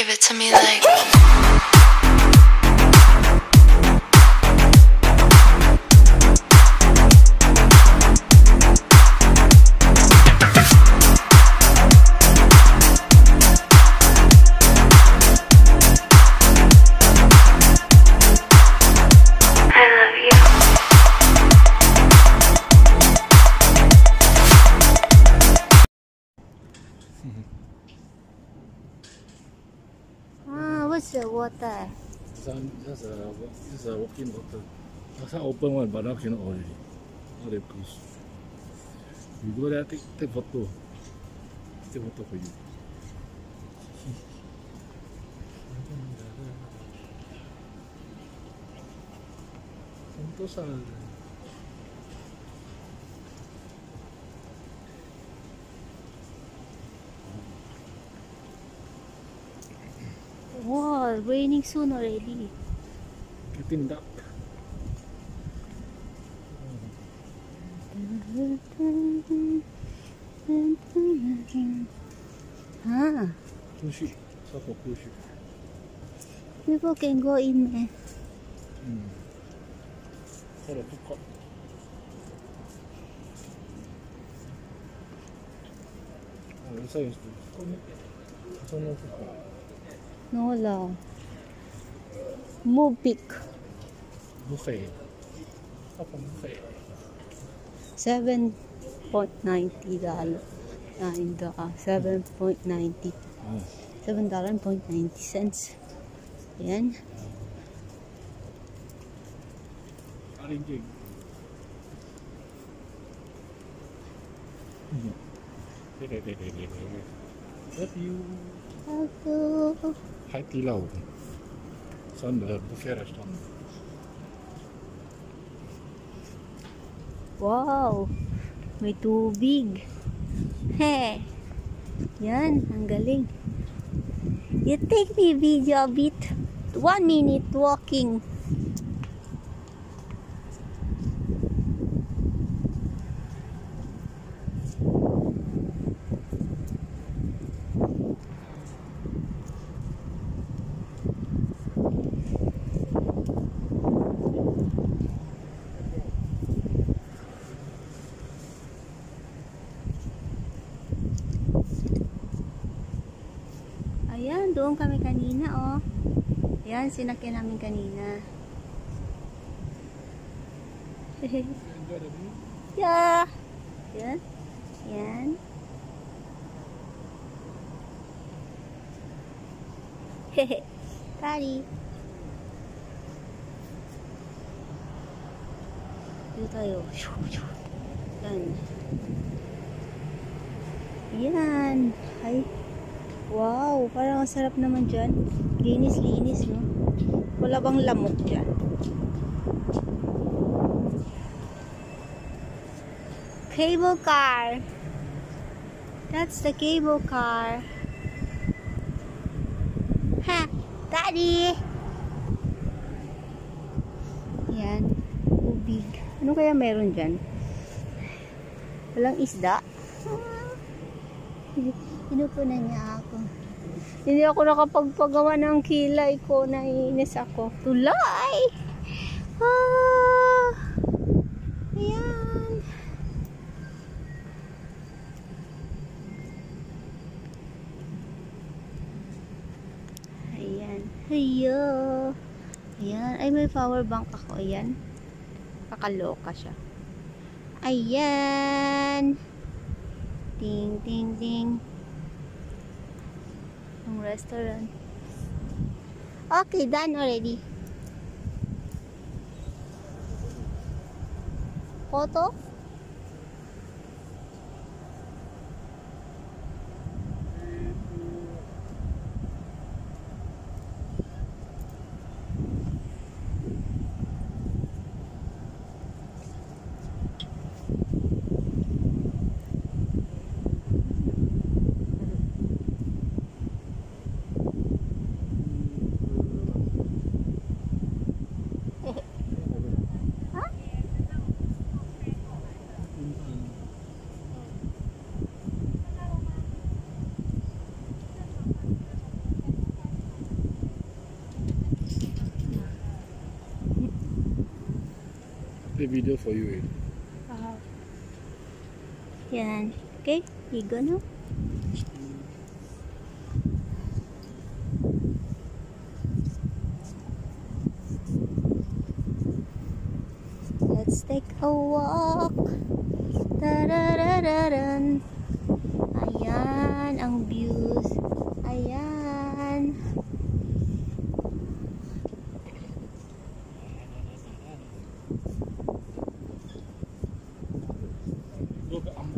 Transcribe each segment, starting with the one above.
Give it to me like. Ah, what's the water? Some just a just a walking water. Some open one, but now cannot already. Now they close. You go there, take take photo. Take photo for you. Sentosa. all. Raining soon already. Getting dark. Ah. People can go in there. うるさいです。そん。No la. Mubik. Buffet. Up on buffet. 7.90 dollar. Nine dollar. 7.90. Oh. 7 dollar and 90 cents. Yan. Arranging. Love you. Ako. Hai Lao. It's on the buffet restaurant. Wow. May tubig. He. Yan, ang galing. You take me video a bit. One minute walking. Ayan, doon kami kanina, oh. Ayan, sinakyan namin kanina. yeah. Yan. Yan. Hehe. Daddy. Dito tayo. Yan. Yan. Ay. Parang ang sarap naman dyan. Linis-linis, no? Wala bang lamok dyan? Cable car. That's the cable car. Ha! Daddy! Yan. Ubig. Ano kaya meron dyan? Walang isda? Inupo na niya ako. Hindi ako nakapagpagawa ng kilay ko. Naiinis ako. Tulay! Ah! Ayan. Ayan. Hayo. Ayan. Ay, may power bank ako. Ayan. Kakaloka siya. Ayan. Ding, ding, ding. Restaurant. Okay, done already. Photo? The video for you. Eh. Wow. Yan. Okay, you go no? Let's take a walk. Tararararan. Ayan ang views. Ayan. Look, I'm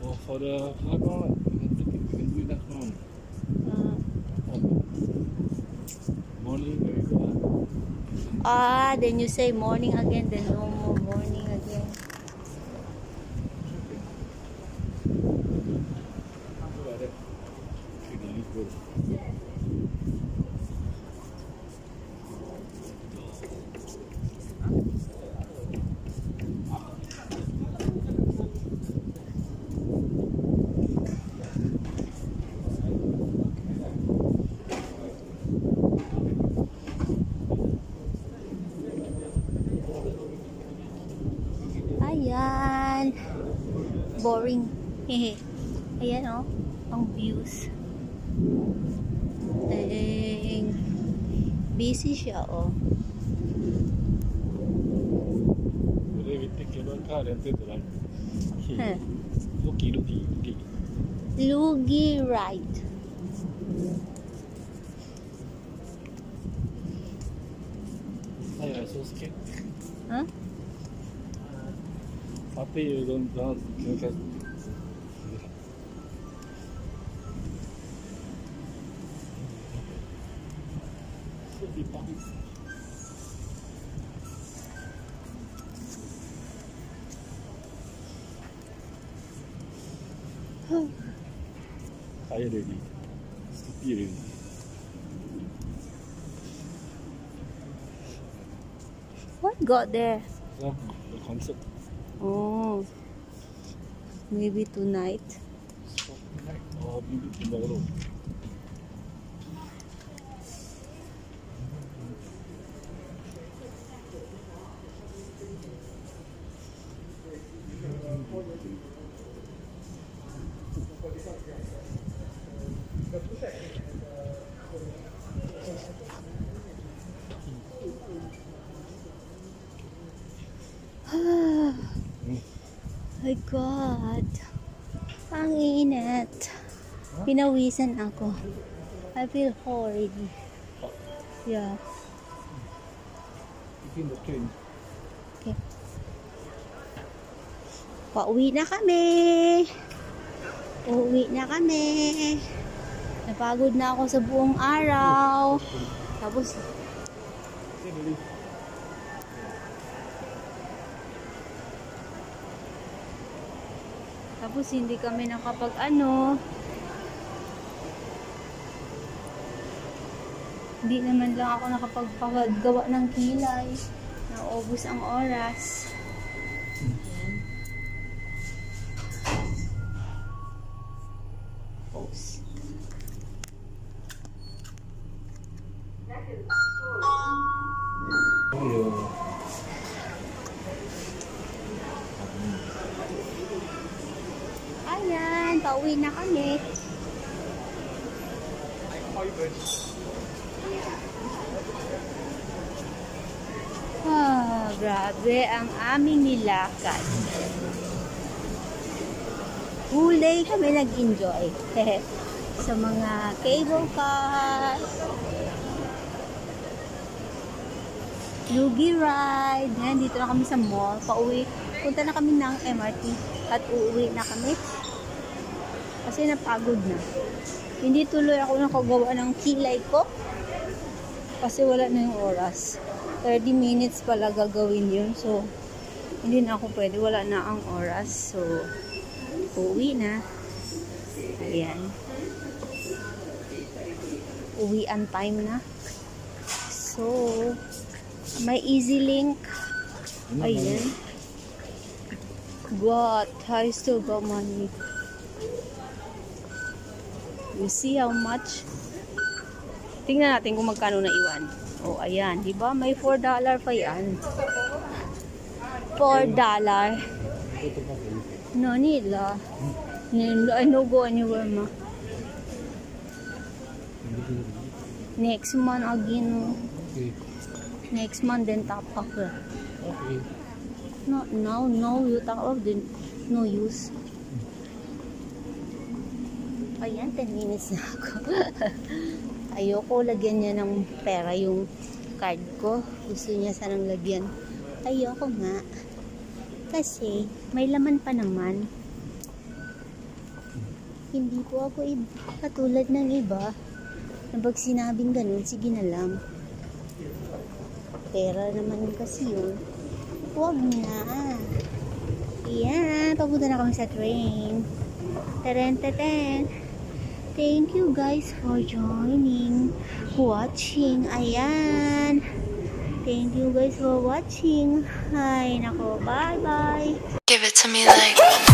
for for the background. We can, take it- we can do it next one. Uh, Morning, there you go. Ah, then you say morning again, then no more morning again. Look at that. Okay, the leaf go. Ayan. Boring. Hehe. Ayan oh. Ang views. Dang. Busy siya oh. Today we take cable car and take the ride. Huh. Looky, looky, looky. Lugi ride. Ay, I'm so scared. Huh? Happy you don't don't don't get. So deep down. Tired already. Sleepy already. What got there? So, the concert. Oh. Maybe tonight. Or maybe tomorrow. My God. Ang init. Pinawisan ako. I feel horrid. Yeah. Okay. Pauwi na kami. Uuwi na kami. Napagod na ako sa buong araw. Tapos, tapos hindi kami nakapag ano. Hindi naman lang ako nakapagpagawa ng kilay. Naubos ang oras. Pauwi na kami. Ah, grabe ang aming nilakad. Hulay kami nag-enjoy. Sa mga cable car, Lugi ride. Ngayon, dito na kami sa mall. Pauwi. Punta na kami ng MRT. At uuwi na kami. Kasi napagod na. Hindi tuloy ako nakagawa ng kilay ko. Kasi wala na yung oras. 30 minutes pala gagawin yun. So, hindi na ako pwede. Wala na ang oras. So, uuwi na. Ayan. Uwian time na. So, may easy link. Ayan. What? I still got money. You see how much? Tingnan natin kung magkano na iwan. Oh, ayan. Di ba? May $4 pa yan. 4 dollar. No need lah. I no go anywhere ma. Next month again. Next month then top up. Okay. Not now, no you top up then no use. Ayan, 10 minutes na ako. Ayoko lagyan niya ng pera yung card ko. Gusto niya sanang lagyan. Ayoko nga. Kasi, may laman pa naman. Hindi po ako. Katulad ng iba. Na pag sinabing ganun, sige na lang. Pera naman kasi yun. Huwag na. Ayan, papunta na kami sa train. Teren, teren. Thank you guys for joining, watching. Ayan. Thank you guys for watching. Ay, nako. Bye-bye. Give it to me like.